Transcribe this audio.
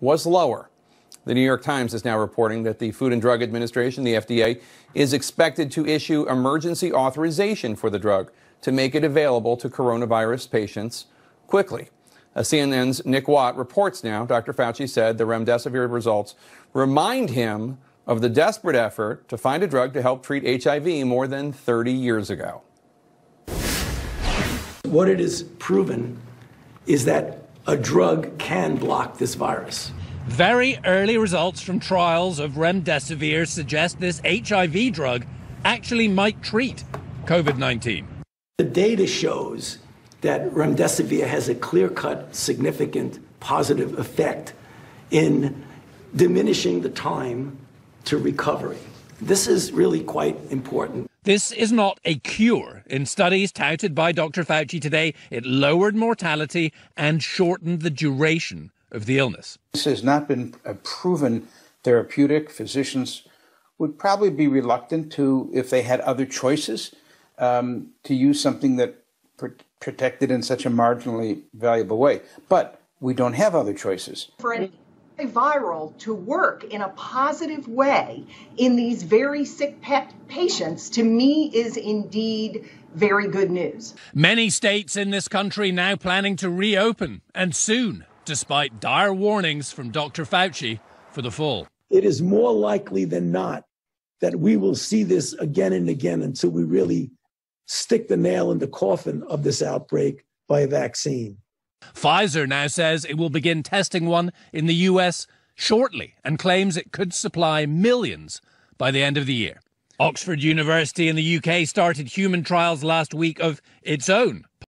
was lower. The New York Times is now reporting that the Food and Drug Administration, the FDA, is expected to issue emergency authorization for the drug to make it available to coronavirus patients quickly. Uh, CNN's Nick Watt reports now Dr. Fauci said the remdesivir results remind him of the desperate effort to find a drug to help treat HIV more than 30 years ago. What it has proven is that a drug can block this virus. Very early results from trials of remdesivir suggest this HIV drug actually might treat COVID 19. The data shows that remdesivir has a clear cut, significant positive effect in diminishing the time to recovery. This is really quite important. This is not a cure. In studies touted by Dr. Fauci today, it lowered mortality and shortened the duration of the illness. This has not been a proven therapeutic. Physicians would probably be reluctant to, if they had other choices, um, to use something that pr- protected in such a marginally valuable way. But we don't have other choices. For an viral to work in a positive way in these very sick pet patients to me is indeed very good news. Many states in this country now planning to reopen and soon, despite dire warnings from Dr. Fauci for the fall. It is more likely than not that we will see this again and again until we really stick the nail in the coffin of this outbreak by a vaccine. Pfizer now says it will begin testing one in the US shortly and claims it could supply millions by the end of the year. Oxford University in the UK started human trials last week of its own